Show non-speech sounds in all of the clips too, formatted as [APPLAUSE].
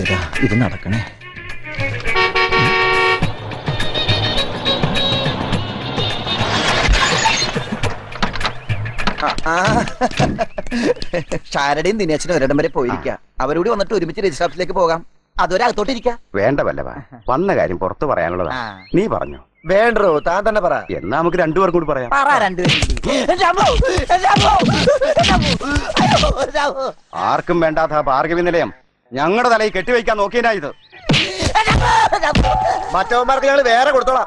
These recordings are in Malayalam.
ഈശ്വര ഇത് നടക്കണേ. ആ, ഷാരടയും ദിനേശനും ഒരിടം വരെ പോയിരിക്കാം. അവരോട് വന്നിട്ട് ഒരുമിച്ച് രജിസ്റ്റർ ഓഫീസിലേക്ക് പോകാം. അതുവരെ അകത്തോട്ട് ഇരിക്കാം. വേണ്ട വല്ലവ. വന്ന കാര്യം പുറത്ത് പറയാനുള്ളതാ. നീ പറഞ്ഞു? വേണ്ടോ താൻ തന്നെ പറ. എന്നാ നമുക്ക് രണ്ടുപേർക്കും കൂടി പറയാം. ആർക്കും വേണ്ടാത്ത ഭാർഗവി നിലയം. ഞങ്ങളുടെ തലയിൽ കെട്ടിവെക്കാൻ നോക്കിയാ ഇത്. മറ്റവന്മാർക്ക് ഞങ്ങൾ വേറെ കൊടുത്തോളാം.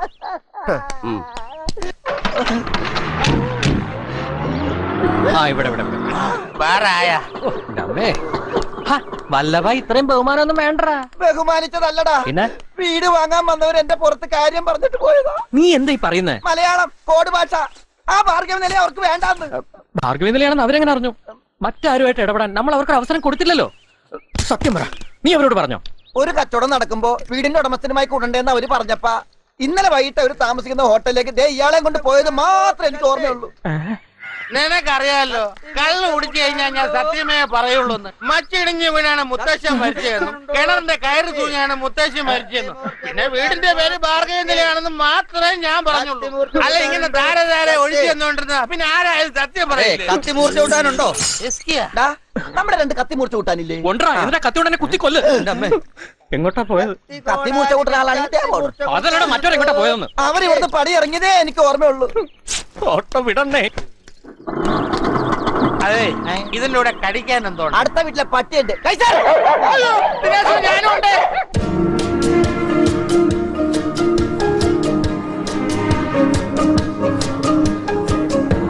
ആ ഇവിടെ ഇവിടെ ഹ, വല്ലഭ ഇത്രയും ബഹുമാനമൊന്നും വേണ്ടടാ. ബഹുമാനിച്ചതല്ലടാ. പിന്നെ? വീട് വാങ്ങാൻ വന്നവർ എന്റെ പുറത്ത് കാര്യം പറഞ്ഞിട്ട് പോയതാ. നീ എന്താ ഈ പറയുന്നേ? മലയാളം കോഡ് ഭാഷ. ആ ഭാർഗവ നില അവർക്ക് വേണ്ടാന്ന്. ഭാർഗവ നിലയാണെന്ന് അവരെങ്ങനെ അറിഞ്ഞു? മറ്റാരുമായിട്ട് ഇടപെടാൻ നമ്മൾ അവർക്ക് അവസരം കൊടുത്തില്ലല്ലോ. സത്യം പറ. നീ അവരോട് പറഞ്ഞോ? ഒരു കച്ചവടം നടക്കുമ്പോ വീടിന്റെ ഉടമസ്ഥനുമായി കൂടണ്ടേന്ന് അവർ പറഞ്ഞപ്പ ഇന്നലെ വൈകിട്ട് അവർ താമസിക്കുന്ന ഹോട്ടലിലേക്ക് ദേ ഇയാളെ കൊണ്ട് പോയത് മാത്രമേ എനിക്ക് ഓർമ്മയുള്ളൂ. നിനക്കറിയാലോ കള്ളു കുടിച്ചു കഴിഞ്ഞാൽ ഞാൻ സത്യമേ പറയുള്ളൂ മച്ചിടിഞ്ഞ് വീണാണ് മുത്തശ്ശൻ മരിച്ചതെന്നും കിണറിന്റെ കയറ് തൂങ്ങിയാണ് മുത്തശ്ശൻ മരിച്ചതെന്നും. പിന്നെ വീടിന്റെ പേര് നിലയാണെന്ന് മാത്രമേ ഞാൻ പറഞ്ഞുള്ളൂ. അല്ല ഇങ്ങനെ ധാര ധാര ഒഴിച്ചു തന്നോണ്ടിരുന്ന പിന്നെ ആരായാലും സത്യം കത്തിമൂർച്ച കൂട്ടാനുണ്ടോ? ഡാ, നമ്മുടെ രണ്ട് കത്തിമൂർച്ച കൂട്ടാനില്ലേ? കൊണ്ടാ കത്തി കത്തിയോടെ എന്നെ കുത്തി കൊല്ല് എങ്ങോട്ടാ പോയത്? കത്തിമൂർച്ച കൂട്ടുന്ന ആളാണെങ്കിൽ അതല്ലടാ മറ്റോരെ എങ്ങോട്ടാ പോയതെന്ന് അവർ ഇവിടുന്ന് പടി ഇറങ്ങിയതേ എനിക്ക് ഓർമ്മയുള്ളൂ. ഓട്ടോ വിടണേ. അതെ ഇതിന്റെ കൂടെ കടിക്കാൻ എന്തോ അടുത്ത വീട്ടിലെ പട്ടിയുണ്ട്. ഞാനുണ്ട്.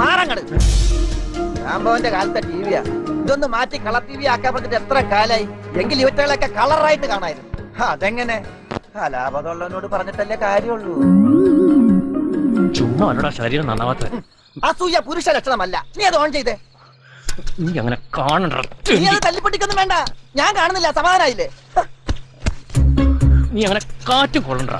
മാറങ്ങട്. രാംഭവന്റെ കാലത്തെ ടിവിയാ. ഇതൊന്ന് മാറ്റി കളർ ടി വി ആക്കാൻ പറഞ്ഞിട്ട് എത്ര കാലായി? എങ്കിൽ ഇവറ്റകളൊക്കെ കളറായിട്ട് കാണായിരുന്നു. അതെങ്ങനെ? അലാപതുള്ളവനോട് പറഞ്ഞിട്ടല്ലേ കാര്യമുള്ളൂ. ചുമ്മാ അല്ലടാ ശരീരം നന്നാവാത്ത അസൂയ പുരുഷ ലക്ഷണമല്ല. നീ അത് ഓൺ ചെയ്തേ. നീ അങ്ങനെ കാണണ്ട. നീ അത് തല്ലിപ്പൊട്ടിക്കൊന്നും വേണ്ട. ഞാൻ കാണുന്നില്ല സമാധാനായില്ലേ? നീ അങ്ങനെ കാറ്റ് കൊള്ളണ്ട.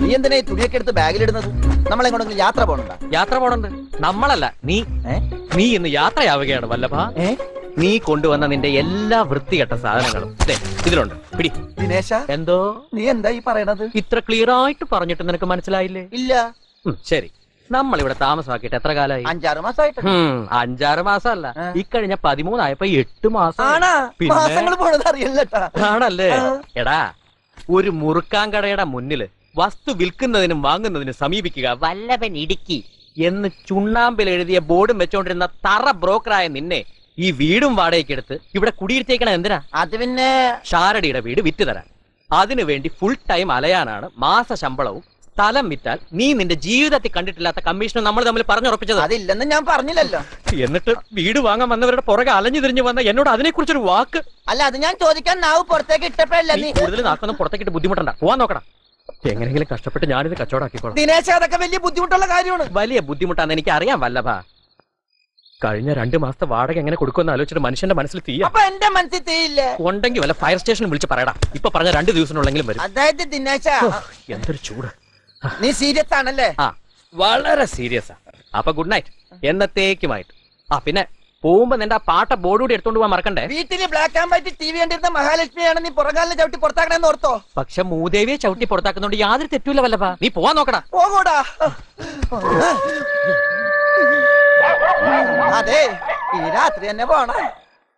നീ എന്തിനാ ഈ തുണിയൊക്കെ എടുത്ത് ബാഗിലിടുന്നത്? നമ്മളെങ്ങോട്ടെങ്കിലും യാത്ര പോകണ്ട യാത്ര പോകണ്ട നമ്മളല്ല നീ. നീ ഇന്ന് യാത്രയാവുകയാണ് വല്ലഭ. നീ കൊണ്ടുവന്ന നിന്റെ എല്ലാ വൃത്തികെട്ട സാധനങ്ങളും. ഇതിലുണ്ട്. പിടി. ദിനേശ എന്തോ? നീ എന്താ ഈ പറയണത്? ഇത്ര ക്ലിയർ ആയിട്ട് പറഞ്ഞിട്ട് നിനക്ക് മനസ്സിലായില്ലേ? ഇല്ല. ശരി. നമ്മൾ ഇവിടെ താമസമാക്കിയിട്ട് എത്ര കാലമായി? അഞ്ചാറ് മാസമായിട്ട് അഞ്ചാറ് മാസമല്ല. ഇക്കഴിഞ്ഞ പതിമൂന്നായപ്പോ എട്ട് മാസം. ആണല്ലേ? എടാ ഒരു മുറുക്കാൻ മുറുക്കാങ്കടയുടെ മുന്നിൽ വസ്തു വിൽക്കുന്നതിനും വാങ്ങുന്നതിനും സമീപിക്കുക. വല്ലവൻ ഇടുക്കി എന്ന് ചുണ്ണാമ്പിൽ എഴുതിയ ബോർഡും വെച്ചോണ്ടിരുന്ന തറ ബ്രോക്കറായ നിന്നെ ഈ വീടും വാടകയ്ക്ക് എടുത്ത് ഇവിടെ കുടിയിരുത്തേക്കണ എന്തിനാ? അത് പിന്നെ ഷാരടിയുടെ വീട് വിറ്റ് തരാൻ. അതിനുവേണ്ടി ഫുൾ ടൈം അലയാനാണ് മാസ ശമ്പളവും സ്ഥലം വിറ്റാൽ നീ നിന്റെ ജീവിതത്തിൽ കണ്ടിട്ടില്ലാത്ത കമ്മീഷനും നമ്മൾ തമ്മിൽ പറഞ്ഞുറപ്പിച്ചത്. അതില്ലെന്ന് ഞാൻ പറഞ്ഞില്ലല്ലോ. എന്നിട്ട് വീട് വാങ്ങാൻ വന്നവരുടെ പുറകെ അലഞ്ഞു തിരിഞ്ഞു വന്ന എന്നോട് അതിനെ കുറിച്ചൊരു വാക്ക്? അല്ല അത് ഞാൻ ചോദിക്കാൻ നാവ് പുറത്തേക്ക് ഇട്ടപ്പോഴല്ല നീ കൂടുതൽ നാക്കൊന്നും പുറത്തേക്കിട്ട് ബുദ്ധിമുട്ടണ്ട. പോവാൻ നോക്കണം എങ്ങനെയെങ്കിലും കഷ്ടപ്പെട്ട് ഞാനിത് കച്ചവടാക്കിക്കോളാം ദിനേശ് അതൊക്കെ വലിയ ബുദ്ധിമുട്ടുള്ള കാര്യമാണ്. വലിയ ബുദ്ധിമുട്ടാന്ന് എനിക്ക് അറിയാൻ വല്ലഭ. കഴിഞ്ഞ രണ്ട് മാസത്തെ വാടക എങ്ങനെ കൊടുക്കുമെന്ന് ആലോചിച്ചിട്ട് മനുഷ്യന്റെ മനസ്സിൽ തീയ. അപ്പൊ എന്റെ മനസ്സിൽ തീയില്ലേ. ഉണ്ടെങ്കിൽ വല്ല ഫയർ സ്റ്റേഷനിൽ വിളിച്ച് പറയടാ. ഇപ്പൊ പറഞ്ഞ രണ്ട് ദിവസത്തിനുള്ളെങ്കിലും വരും. അതായത് ദിനേശ എന്തൊരു ചൂട്. നീ സീരിയസ് ആണല്ലേ? ആ വളരെ സീരിയസ് ആ. അപ്പൊ ഗുഡ് നൈറ്റ് എന്നത്തേക്കുമായിട്ട്. ആ പിന്നെ പോകുമ്പോ നിന്റെ ആ പാട്ട ബോർഡ് കൂടി എടുത്തോണ്ട് പോകാൻ മറക്കണ്ടേ? വീട്ടിൽ black and white T V കണ്ടിരുന്ന മഹാലക്ഷ്മിയാണ് നീ പുറകാലിനെ ചവിട്ടി പുറത്താക്കണെന്ന് ഓർത്തോ? പക്ഷെ മൂദേവിയെ ചവിട്ടി പുറത്താക്കുന്നോണ്ട് യാതൊരു തെറ്റൂല വല്ലപ്പാ നീ പോവാൻ നോക്കടാ. പോകൂടാ. അതെ ഈ രാത്രി തന്നെ പോണ.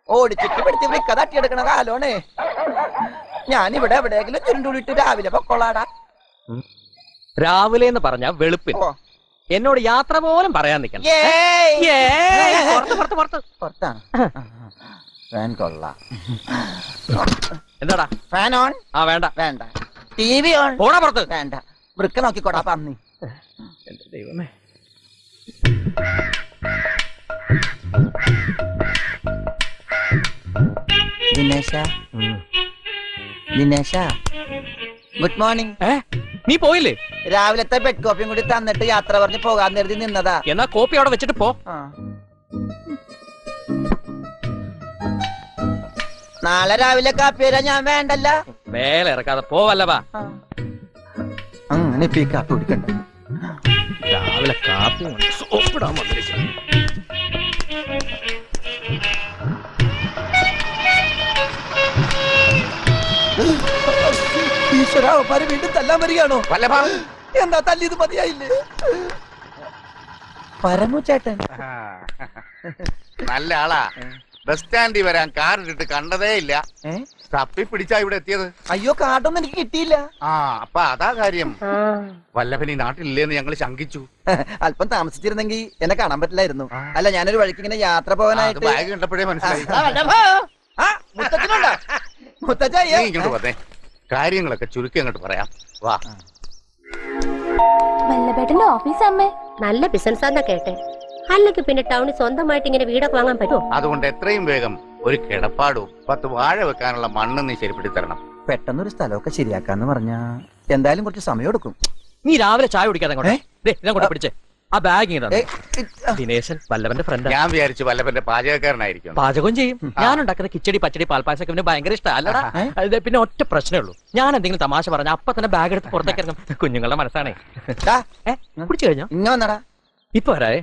ഓടിച്ചിട്ട് പിടിച്ച് വൃക്ക തട്ടിയെടുക്കണ കാലോണേ. ഞാൻ ഇവിടെ എവിടെയെങ്കിലും ചുരുണ്ടുകൂടിയിട്ട് രാവിലെ പൊക്കോളാടാ. രാവിലെ എന്ന് പറഞ്ഞ വെളുപ്പിൽ. എന്നോട് യാത്ര പോലും പറയാൻ നിൽക്കണം. പുറത്താണ്. ഫാൻ കൊള്ളാം. എന്താടാ? Fan on? ആ വേണ്ട. വേണ്ട. T V on? പോടാ പുറത്ത്. വേണ്ട. വൃക്ക നോക്കിക്കോടാ പന്നി. ദൈവമേ. ദിനേശ? ദിനേശ? ഗുഡ് മോർണിംഗ് ഏ? നീ പോയില്ലേ? രാവിലത്തെ ബെഡ് കോപ്പിയും കൂടി തന്നിട്ട് യാത്ര പറഞ്ഞ് പോകാൻ കരുതി നിന്നതാ. എന്നാ കോപ്പി അവിടെ വെച്ചിട്ട് പോ. ആ. നാളെ രാവിലെ കാപ്പി വരാൻ ഞാൻ വേണ്ടല്ല? വേല ഇറക്കാതെ പോവല്ലവാ അങ്ങനെ ഇപ്പൊ ഈ കാപ്പി കുടിക്കണ്ട. രാവിലെ കാപ്പി സോപ്പിടാൻ വന്നിരിക്കുന്നു. എന്താ നല്ല ആളാ. ബസ് സ്റ്റാൻഡിൽ വരാൻ കാറിട്ടിട്ട് കണ്ടതേ ഇല്ല തപ്പി പിടിച്ചാ ഇവിടെ എത്തിയത്? അയ്യോ കാട്ടൊന്നും എനിക്ക് കിട്ടിയില്ല. ആ അപ്പൊ അതാ കാര്യം. വല്ലഭൻ ഈ നാട്ടിലില്ലേന്ന് ഞങ്ങൾ ശങ്കിച്ചു. അല്പം താമസിച്ചിരുന്നെങ്കിൽ എന്നെ കാണാൻ പറ്റില്ലായിരുന്നു. അല്ല ഞാനൊരു വഴിക്ക് ഇങ്ങനെ യാത്ര പോകാനായിട്ട് ബാഗ് കണ്ടപ്പോഴേ മനസ്സിലായി. ഇങ്ങോട്ട് കാര്യങ്ങളൊക്കെ ചുരുക്കി അങ്ങോട്ട് പറയാം. വാ. വല്ലഭേട്ടന്റെ ഓഫീസ് അമ്മേ. നല്ല ബിസിനസ് ആണെന്നാ കേട്ടെ. അല്ലെങ്കിൽ പിന്നെ ടൗണിൽ സ്വന്തമായിട്ട് ഇങ്ങനെ വീടൊക്കെ വാങ്ങാൻ പറ്റുമോ? അതുകൊണ്ട് എത്രയും വേഗം ഒരു കിടപ്പാടും പത്ത് വാഴ വെക്കാനുള്ള മണ്ണ് നീ ശരിപ്പെടുത്തി തരണം. പെട്ടെന്നൊരു സ്ഥലമൊക്കെ ശരിയാക്കാന്ന് പറഞ്ഞാ എന്തായാലും കുറച്ച് സമയം എടുക്കും. നീ രാവിലെ ചായ കുടിക്കാതെ പിടിച്ചേ. ആ ബാഗ് ദിനേശൻ വല്ലവന്റെ ഫ്രണ്ട് ഞാൻ വിചാരിച്ചു വല്ലവന്റെ പാചകക്കാരനായിരിക്കും. പാചകം ചെയ്യും. ഞാൻ ഉണ്ടാക്കുന്ന കിച്ചടി പച്ചടി പാൽപ്പായസൊക്കെ ഇവന് ഭയങ്കര ഇഷ്ടമല്ല? അത് പിന്നെ ഒറ്റ പ്രശ്നമേ ഉള്ളൂ. ഞാൻ എന്തെങ്കിലും തമാശ പറഞ്ഞ അപ്പൊ തന്നെ ബാഗ് എടുത്ത് പുറത്തേക്ക് ഇറങ്ങും. [LAUGHS] കുഞ്ഞുങ്ങളുടെ മനസ്സാണേ. കുടിച്ചു കഴിഞ്ഞോ? ഇങ്ങ വന്നടാ. ഇപ്പൊ വരാേ.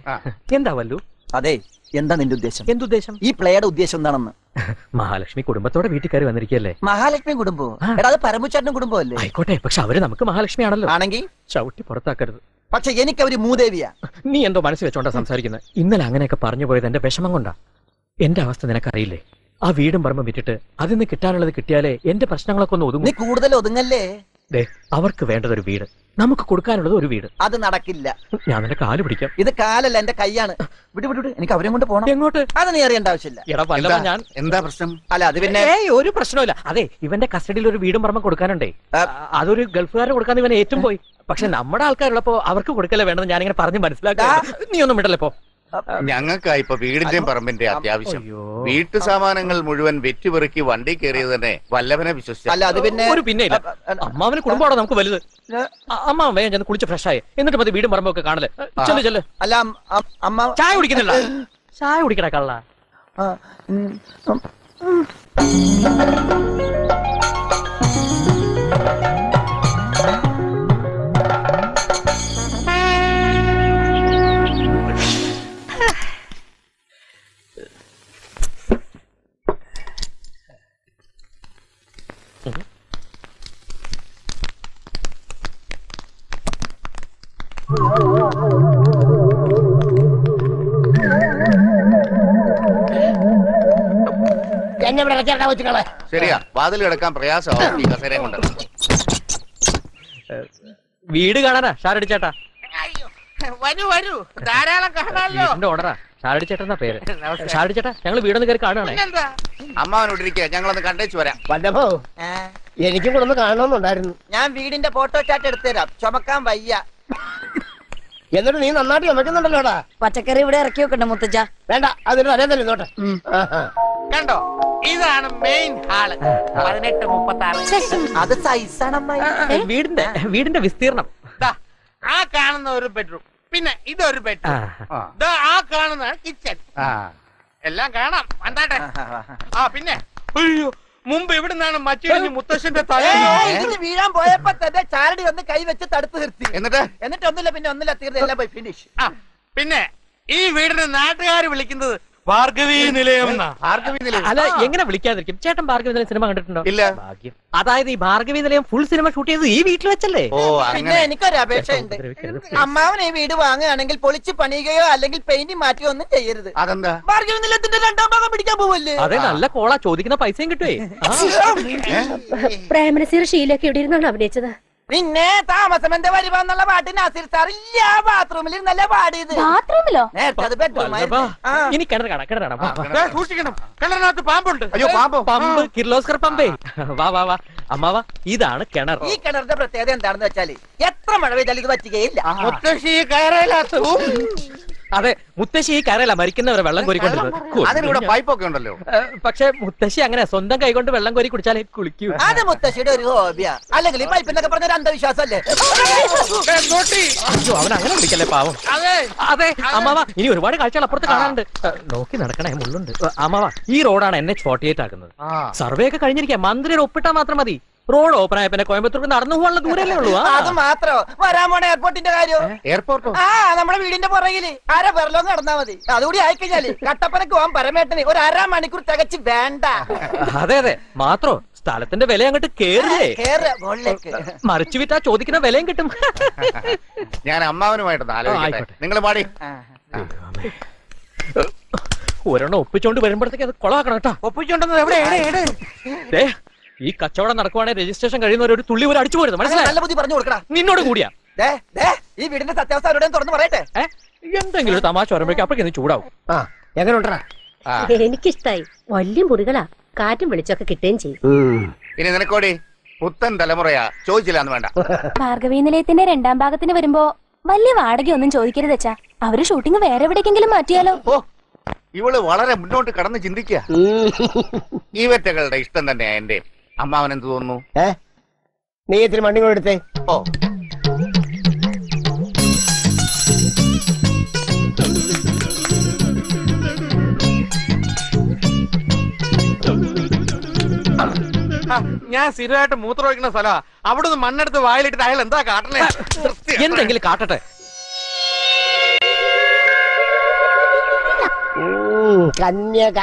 എന്താ വല്ലു? അതെ എന്താ നിന്റെ ഉദ്ദേശം? എന്തുദ്ദേശം ഈ പ്ലേയുടെ ഉദ്ദേശം എന്താണെന്ന്? [LAUGHS] മഹാലക്ഷ്മി കുടുംബത്തോടെ വീട്ടിൽ കയറി വന്നിരിക്കല്ലേ മഹാലക്ഷ്മി കുടുംബോ ആ. എടാ അത് പരമുച്ചേട്ടനും കുടുംബം അല്ലേ ആയിക്കോട്ടെ പക്ഷെ അവർ നമുക്ക് മഹാലക്ഷ്മി ആണല്ലോ ആണെങ്കിൽ? ചവിട്ടി പുറത്താക്കരുത്. പക്ഷെ എനിക്ക് അവർ മൂദേവിയാ. നീ എന്തോ മനസ്സിൽ വെച്ചോണ്ടാ സംസാരിക്കുന്നത് ഇന്നലെ അങ്ങനെയൊക്കെ പറഞ്ഞു പോയത് എന്റെ വിഷമം കൊണ്ടാ. എന്റെ അവസ്ഥ നിനക്കറിയില്ലേ? ആ വീടും പറമ്പും വിറ്റിട്ട് അതിന്ന് കിട്ടാനുള്ളത് കിട്ടിയാലേ എന്റെ പ്രശ്നങ്ങളൊക്കെ ഒന്ന് നീ കൂടുതൽ ഒതുങ്ങല്ലേ? ദേ അവർക്ക് വേണ്ടത് ഒരു വീട്. നമുക്ക് കൊടുക്കാനുള്ളത് ഒരു വീട്. അത് നടക്കില്ല. ഞാൻ നിന്റെ കാൽ പിടിക്കാം. ഇത് കാലല്ല എന്റെ കൈയാണ്. വിടു വിടു. എനിക്ക് അവരെ കൊണ്ട് പോകണം എങ്ങോട്ട്? അത് നീ അറിയേണ്ട ആവശ്യമില്ല. എടാ വല്ലവ ഞാൻ എന്താ പ്രശ്നം? അല്ല അത് പിന്നെ ഒരു പ്രശ്നമില്ല അതെ ഇവന്റെ കസ്റ്റഡിയിൽ ഒരു വീടും പറമ്പ് കൊടുക്കാനുണ്ടേ. അതൊരു ഗൾഫുകാരെ കൊടുക്കാൻ ഇവനെ ഏറ്റവും പോയി. പക്ഷെ നമ്മുടെ ആൾക്കാരുള്ളപ്പോ അവർക്ക് കൊടുക്കല്ലേ വേണ്ടത് ഞാനിങ്ങനെ പറഞ്ഞ് മനസ്സിലാക്കാം നീ ഒന്നും വിടല്ലേ പോ. ഞങ്ങൾക്കാ ഇപ്പൊ വീടിന്റെയും പറമ്പിന്റെ അത്യാവശ്യം. വീട്ടു സാമാനങ്ങൾ മുഴുവൻ വെറ്റുപെറുക്കി വണ്ടി കയറിയത് തന്നെ വല്ലഭനെ വിശ്വസിച്ച. അല്ല അത് പിന്നെ ഒരു പിന്നെ ഇല്ല. അമ്മാവന് കുടുംബമാണോ നമുക്ക് വലുത്? അമ്മാവൻ വേഗം ചെന്ന് കുളിച്ച് ഫ്രഷ് ആയി. എന്നിട്ട് മതി വീടും പറമ്പൊക്കെ കാണൽ. ചെല്ലു ചെല്ലു. അല്ല അമ്മ ചായ കുടിക്കുന്നില്ല. ചായ കുടിക്കണ കള്ള. Thank ഉം, വെച്ചിട്ടുള്ളേ ശരിയാ വാതിൽ കിടക്കാൻ പ്രയാസമാവും ഈ കസേരയും കൊണ്ട് വീട് കാണാനാ? ഷാരടി ചേട്ടാ വരൂ വരൂ. ധാരാളം കാണാമല്ലോ. എന്റെ ഓർഡറാ. ഷാരടി ചേട്ടൻ എന്നാ പേര്. ഷാരടി ചേട്ടാ ഞങ്ങൾ വീടൊന്ന് കയറി കാണുകയാണേ അമ്മാവനോട്ടിരിക്കുക ഞങ്ങളൊന്ന് കണ്ടേച്ചു വരാം. വല്ലഭോ എനിക്കും കൂടെ ഒന്ന് കാണണമെന്നുണ്ടായിരുന്നു. ഞാൻ വീടിന്റെ ഫോട്ടോ ചാറ്റ് എടുത്തുതരാം ചുമക്കാൻ വയ്യ. എന്നിട്ട് നീ നന്നായിട്ട് ചുമക്കുന്നുണ്ടല്ലോടാ. പച്ചക്കറി ഇവിടെ ഇറക്കി വെക്കണ്ട മുത്തച്ഛ. വേണ്ട അതിന് ഇന്നോട്ടെ. ആഹാ. കണ്ടോ? ഇതാണ് മെയിൻ ഹാൾ പതിനെട്ട് മുപ്പത്തി ആറ് അത് സൈസാണ് വീടിന്റെ വീടിന്റെ വിസ്തീർണം. ആ കാണുന്ന ഒരു ബെഡ്റൂം പിന്നെ ഇതൊരു ബെഡ്റൂം ആ കാണുന്ന കിച്ചൺ എല്ലാം കാണാം. എന്താട്ടെ ആ പിന്നെ. അയ്യോ. മുമ്പ് ഇവിടുന്നാണ് മച്ചിടിഞ്ഞ് മുത്തശ്ശന്റെ തല? വീഴാൻ പോയപ്പോ തന്നെ ചാരടി വന്ന് കൈ വെച്ച് തടുത്ത് നിർത്തി. എന്നിട്ട്? എന്നിട്ട് ഒന്നില്ല പിന്നെ ഒന്നില്ല തീർത്ത് എല്ലാം പോയി ഫിനിഷ് പിന്നെ ഈ വീടിന് നാട്ടുകാർ വിളിക്കുന്നത് ഭാർഗവീ നിലയം ഭാർഗവി നിലയം. അല്ല എങ്ങനെ വിളിക്കാതിരിക്കും? ചേട്ടൻ ഭാർഗവി നിലയം സിനിമ കണ്ടിട്ടുണ്ടോ? ഇല്ല. ഭാഗ്യം. അതായത് ഈ ഭാർഗവി നിലയം ഫുൾ സിനിമ ഷൂട്ട് ചെയ്തത് ഈ വീട്ടിൽ വെച്ചല്ലേ? ഓ പിന്നെ എനിക്കൊരു അപേക്ഷയുണ്ട്. അമ്മാവൻ ഈ വീട് വാങ്ങുകയാണെങ്കിൽ പൊളിച്ച് പണിയുകയോ അല്ലെങ്കിൽ പെയിന്റ് മാറ്റുകയോ ഒന്നും ചെയ്യരുത്. അതെന്താ? ഭാർഗവ നിലയത്തിന്റെ രണ്ടാം ഭാഗം പിടിക്കാൻ പോവല്ലേ? അതെ നല്ല കോളാ. ചോദിക്കുന്ന പൈസയും കിട്ടുവേ. ആ. പ്രേമനസീർ ഷീലൊക്കെ ഇവിടെ ഇരുന്നാണ് അഭിനയിച്ചത്. പിന്നെ താമസം എന്റെ വരുവാന്നുള്ള പാട്ട് നാസിർ സാർ ഇല്ല ബാത്റൂമിൽ നല്ല പാടിയത്. ബാത്റൂമിലോ? നേരത്തെ അത് ബെഡ്റൂം വല്ലഭാ, ഇനി കിണർ കാണാം കിണർ കാണാം. സൂക്ഷിക്കണം. കിണറിനകത്ത് പാമ്പുണ്ട്. അയ്യോ പാമ്പ്? പമ്പ് കിർലോസ്കർ പമ്പേ. വാ വാ വാ. അമ്മാവാ ഇതാണ് കിണർ. ഈ കിണറിന്റെ പ്രത്യേകത എന്താണെന്ന് വെച്ചാൽ എത്ര മഴ പെയ്താലും ഇത് പറ്റുകയില്ല അതെ മുത്തശ്ശി ഈ കരയല്ല മരിക്കുന്നവരെ വെള്ളം കോരിക്കൊണ്ടിരുന്നത്. പൈപ്പൊക്കെ ഉണ്ടല്ലോ. പക്ഷെ മുത്തശ്ശി അങ്ങനെ സ്വന്തം കൈകൊണ്ട് വെള്ളം കോരി കുടിച്ചാലേ കുളിക്കൂ. അത് മുത്തശ്ശിയുടെ ഒരു ഹോബിയാ. അല്ലെങ്കിൽ ഈ പൈപ്പ് എന്നൊക്കെ പറഞ്ഞ ഒരു അന്ധവിശ്വാസല്ലേ അയ്യോ അവൻ അങ്ങനെ കുടിക്കല്ലേ പാവം. അതെ. അതെ അമ്മാവ ഇനി ഒരുപാട് കാഴ്ചകൾ അപ്പുറത്ത് കാണാനുണ്ട്. നോക്കി നടക്കണേ മുള്ളുണ്ട്. അമ്മാവാ അമ്മാവ ഈ റോഡാണ് എൻ എച്ച് ഫോർട്ടി എയ്റ്റ് ആക്കുന്നത്. സർവേ ഒക്കെ കഴിഞ്ഞിരിക്കുക മന്ത്രിയുടെ ഒപ്പിട്ടാ മാത്രം മതി. റോഡ് ഓപ്പൺ ആയ പിന്നെ കോയമ്പത്തൂർക്ക് നടന്നു പോകാനുള്ള ദൂരല്ലേ ഉള്ളൂ. അത് മാത്രോ. വരാൻ പോണ എയർപോർട്ടിന്റെ കാര്യം. എയർപോർട്ടോ ആ നമ്മുടെ വീടിന്റെ പുറകിൽ. ആരാ വെറലോ നടന്നാ മതി. അതുകൂടി ആയിക്കഴിഞ്ഞാൽ കട്ടപ്പനക്ക് പോവാൻ പരമേട്ടന് ഒരു അര മണിക്കൂർ തികച്ച് വേണ്ട. അതെ അതെ. മാത്രോ. സ്ഥലത്തിന്റെ വില അങ്ങോട്ട് കേറില്ലേ? മറിച്ചു വിറ്റാ ചോദിക്കുന്ന വിലയും കിട്ടും. ഞാൻ അമ്മാവനുമായിട്ട് നിങ്ങൾ പാടി. ഒരെണ്ണം ഒപ്പിച്ചോണ്ട് വരുമ്പോഴത്തേക്ക് അത് കൊളാക്കണം കേട്ടോ. ഒപ്പിച്ചോണ്ടെന്ന് എവിടെ? എവിടെ? എവിടെ? ദേ, ഈ കച്ചവടം നടക്കുവാണെങ്കിൽ രജിസ്ട്രേഷൻ കഴിയുന്നവർ ഒരു തുള്ളി ഒരു അടിച്ചു പോരുന്നു മനസ്സിലായി? നല്ല ബുദ്ധി പറഞ്ഞു കൊടുക്കടാ. നിന്നോട് കൂടിയാ. ദേ, ദേ, ഈ വീടിന്റെ സത്യാവസ്ഥ അവരുടെ തുറന്ന് പറയട്ടെ. എന്തെങ്കിലും ഒരു തമാശ വരുമ്പോഴേക്കും അപ്പോഴേക്കും ചൂടാവും. ആ എങ്ങനെ ഉണ്ടാ എനിക്കിഷ്ടായി. വലിയ മുറികളാ. കാറ്റും വെളിച്ചൊക്കെ കിട്ടുകയും ചെയ്യും. ഇനി നിനക്കോടി? പുത്തൻ തലമുറയാ. ചോദിച്ചില്ലാന്ന് വേണ്ട. ഭാർഗവീ നിലയത്തിന്റെ രണ്ടാം ഭാഗത്തിന് വരുമ്പോ വലിയ വാടകയൊന്നും ചോദിക്കരുത് അച്ഛാ. അവർ ഷൂട്ടിംഗ് വേറെ എവിടേക്കെങ്കിലും മാറ്റിയാലോ? ഓ ഇവൾ വളരെ മുന്നോട്ട് കടന്ന് ചിന്തിക്കുക ഈ വെറ്റകളുടെ ഇഷ്ടം തന്നെയാ എന്റെ അമ്മാവൻ എന്ത് തോന്നുന്നു? ഏ? നീ ഇത്തിരി മണ്ണി കൂടെ എടുത്തേ. ഓ. ആ, ഞാൻ സ്ഥിരമായിട്ട് മൂത്രം ഒഴിക്കുന്ന സ്ഥലമാ നിന്ന് മണ്ണെടുത്ത് വായിലിട്ടിട്ട് അയാൾ എന്താ കാട്ടണേ? എന്തെങ്കിലും കാട്ടട്ടെ. ഉം, കന്യക.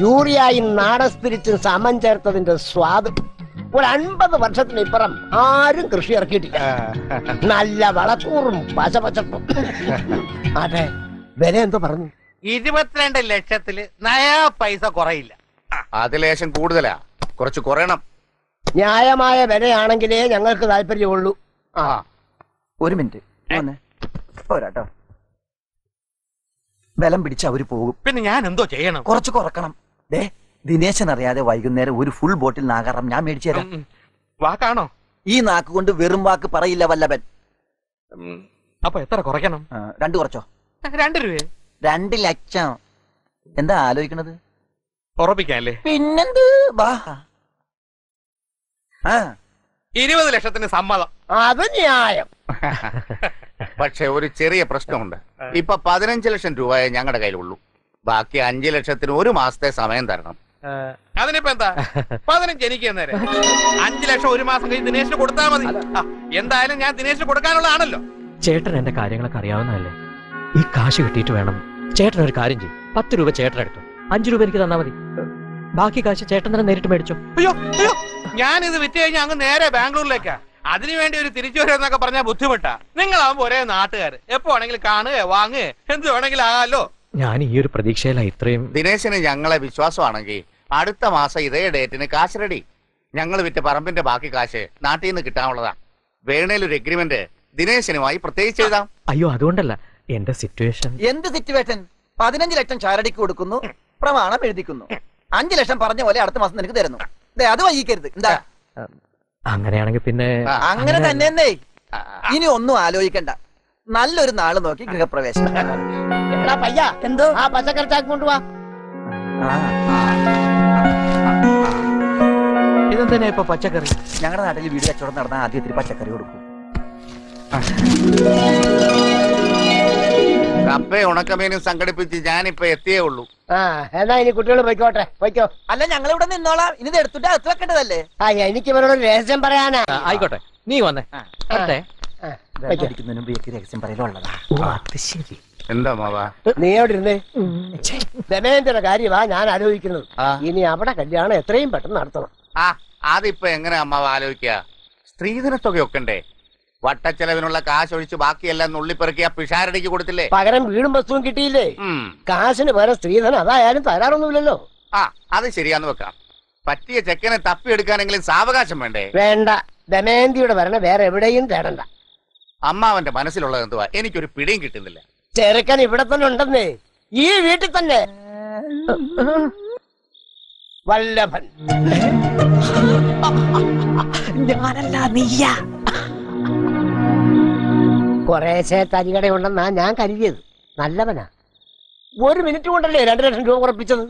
യൂറിയായും നാടൻ സ്പിരിറ്റും സമം ചേർത്തതിന്റെ സ്വാദ് ഒരു അൻപത് വർഷത്തിന് ഇപ്പുറം ആരും കൃഷി ഇറക്കിയിട്ടില്ല നല്ല വളക്കൂറും പശപച്ചപ്പും അതെ വില എന്തോ പറഞ്ഞു. ഇരുപത്തിരണ്ട് ലക്ഷത്തിൽ നയാ പൈസ കുറയില്ല. അത് ലേശം കൂടുതലാ. കുറച്ച് കുറയണം. ന്യായമായ വിലയാണെങ്കിലേ ഞങ്ങൾക്ക് താല്പര്യമുള്ളൂ. ആ. ഒരു മിനിറ്റ്. പോരാട്ടോ ബലം പിടിച്ച് അവർ പോകും. പിന്നെ ഞാൻ എന്തോ ചെയ്യണം? കുറച്ച് കുറക്കണം. ദേ ദിനേശൻ അറിയാതെ വൈകുന്നേരം ഒരു ഫുൾ ബോട്ടിൽ നാഗാറാം ഞാൻ മേടിച്ചു തരാം. വാക്കാണോ? ഈ നാക്ക് കൊണ്ട് വെറും വാക്ക് പറയില്ല വല്ലഭൻ. ഉം, അപ്പൊ എത്ര കുറയ്ക്കണം? രണ്ട് കുറച്ചോ? രണ്ട് രൂപ രണ്ട് ലക്ഷം. എന്താ ആലോചിക്കണത്? ഉറപ്പിക്കാല്ലേ പിന്നെന്ത്? വാ. ആ. ഇരുപത് ലക്ഷത്തിന് സമ്മതം. അത് ന്യായം. [LAUGHS] പക്ഷെ ഒരു ചെറിയ പ്രശ്നമുണ്ട്. ഇപ്പൊ പതിനഞ്ച് ലക്ഷം രൂപയെ ഞങ്ങളുടെ കയ്യിലുള്ളൂ. ബാക്കി അഞ്ചു ലക്ഷത്തിന് ഒരു മാസത്തെ സമയം തരണം. അതിനിപ്പോ എന്താ? പതിനഞ്ച് എനിക്ക് നേരെ അഞ്ചു ലക്ഷം ഒരു മാസം കഴിഞ്ഞ് ദിനേശിന് കൊടുത്താൽ മതി. എന്തായാലും ഞാൻ ദിനേശിന് കൊടുക്കാനുള്ളതാണല്ലോ. ചേട്ടൻ എന്റെ കാര്യങ്ങളൊക്കെ അറിയാവുന്നതല്ലേ? ഈ കാശ് കിട്ടിയിട്ട് വേണം. ചേട്ടൻ ഒരു കാര്യം ചെയ്യും. പത്ത് രൂപ ചേട്ടൻ എടുത്തു. അഞ്ചു രൂപ എനിക്ക് തന്നാ മതി. ബാക്കി കാശ് ചേട്ടൻ തന്നെ നേരിട്ട് മേടിച്ചു. അയ്യോ അയ്യോ. ഞാൻ ഇത് വിറ്റ് കഴിഞ്ഞാൽ അങ്ങ് നേരെ ബാംഗ്ലൂരിലേക്കാ. അതിനുവേണ്ടി ഒരു തിരിച്ചു വരുമെന്നൊക്കെ പറഞ്ഞാൽ ബുദ്ധിമുട്ടാ. നിങ്ങളാവുമ്പോ ഒരേ നാട്ടുകാർ എപ്പോ വേണമെങ്കിലും കാണുക വാങ്ങുക. എന്ത് വേണമെങ്കിലും ആകാലോ ഞാൻ ഈ ഒരു പ്രതീക്ഷയില ഇത്രയും ദിനേശന് ഞങ്ങളെ വിശ്വാസമാണെങ്കിൽ അടുത്ത മാസം ഇതേ ഡേറ്റിന് കാശ് റെഡി ഞങ്ങൾ വിറ്റ പറമ്പിന്റെ ബാക്കി കാശ് നാട്ടിൽ നിന്ന് കിട്ടാനുള്ളതാ. വേണേലൊരു എഗ്രിമെന്റ് ദിനേശനുമായി പ്രത്യേകിച്ച് എഴുതാം. അയ്യോ അതുകൊണ്ടല്ല. എന്റെ സിറ്റുവേഷൻ എന്ത് സിറ്റുവേഷൻ പതിനഞ്ച് ലക്ഷം ചാരടിക്ക് കൊടുക്കുന്നു പ്രമാണം എഴുതിക്കുന്നു. അഞ്ചു ലക്ഷം പറഞ്ഞ പോലെ അടുത്ത മാസം നിനക്ക് തരുന്നു. ദേ, അത് വൈകിക്കരുത്. എന്താ? അങ്ങനെയാണെങ്കിൽ പിന്നെ ആ, അങ്ങനെ തന്നെ ഇനി ഒന്നും ആലോചിക്കണ്ട. നല്ലൊരു നാൾ നോക്കി ഗൃഹപ്രവേശനം. എടാ പയ്യ. എന്തോ? ആ പച്ചക്കറി ചാക്ക് കൊണ്ടുപോവാ ഇതെന്തിനാ ഇപ്പൊ പച്ചക്കറി? ഞങ്ങളുടെ നാട്ടിൽ വീട് കച്ചവടം നടന്ന ആദ്യം ഇത്തിരി പച്ചക്കറി കൊടുക്കും. കപ്പയും ഉണക്കമീനും സംഘടിപ്പിച്ച് ഞാനിപ്പോ എത്തിയേ ഉള്ളൂ. ആ എന്നാ ഇനി കുട്ടികൾ പോയിക്കോട്ടെ. പോയിക്കോ. അല്ല ഞങ്ങൾ ഇവിടെ നിന്നോളാം. ഇനി ഇത് എടുത്തിട്ട് അകത്ത് വെക്കേണ്ടതല്ലേ? ആ എനിക്ക് ഇവരോട് രഹസ്യം പറയാനാ. ആയിക്കോട്ടെ. നീ വന്നേ. രഹസ്യം പറയലുള്ളതാ. അത് ശരി. എന്താ മാവാ? നീ എവിടെ ഇരുന്നേ? ദമയന്തിയുടെ കാര്യമാ ഞാൻ ആലോചിക്കുന്നത്. ഇനി അവിടെ കല്യാണം എത്രയും പെട്ടെന്ന് നടത്തണം. ആ അതിപ്പോ എങ്ങനെ അമ്മാവ് ആലോചിക്കുക സ്ത്രീധനത്തൊക്കെ ഒക്കണ്ടേ? വട്ടച്ചെലവിനുള്ള കാശ് ഒഴിച്ച് ബാക്കിയെല്ലാം നുള്ളിപ്പെറുക്കിയ പിഷാരടിക്ക് കൊടുത്തില്ലേ? പകരം വീടും വസ്തുവും കിട്ടിയില്ലേ. കാശിന് പകരം സ്ത്രീധനം അതായാലും തരാറൊന്നുമില്ലല്ലോ ആ അത് ശരിയാന്ന് വെക്കാം. പറ്റിയ ചെക്കനെ തപ്പിയെടുക്കാനെങ്കിലും സാവകാശം വേണ്ടേ? വേണ്ട. ദമയന്തിയുടെ ഭരണം വേറെ എവിടെയും തേടണ്ട. അമ്മാവന്റെ മനസ്സിലുള്ളത് എന്തുവാ? എനിക്കൊരു പിടിയും കിട്ടുന്നില്ല. ചെറുക്കൻ ഇവിടെ തന്നെ ഉണ്ടെന്നേ. ഈ വീട്ടിൽ തന്നെ. വല്ലഭൻ. ഞാനല്ല നീയ. കുറേശ്ശെ തരികട ഉണ്ടെന്നാ ഞാൻ കരുതിയത്. നല്ലവനാ. ഒരു മിനിറ്റ് കൊണ്ടല്ലേ രണ്ടു ലക്ഷം രൂപ ഉറപ്പിച്ചത്?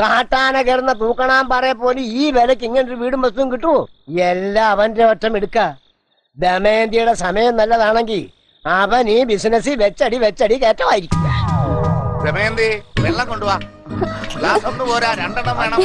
കാട്ടാന കയറുന്ന തൂക്കണാൻ പറയ പോലെ ഈ വിലക്ക് ഇങ്ങനെ ഒരു വീടും വസ്തുവും കിട്ടുമോ? എല്ലാം അവന്റെ ഒറ്റം എടുക്ക. ദമയന്തിയുടെ സമയം നല്ലതാണെങ്കിൽ അവൻ ഈ ബിസിനസ് വെച്ചടി വെച്ചടി കയറ്റമായിരിക്കും. ദമയന്തി വെള്ളം കൊണ്ടുവാ. ഗ്ലാസ് ഒന്ന് പോരാ രണ്ടെണ്ണം വേണം.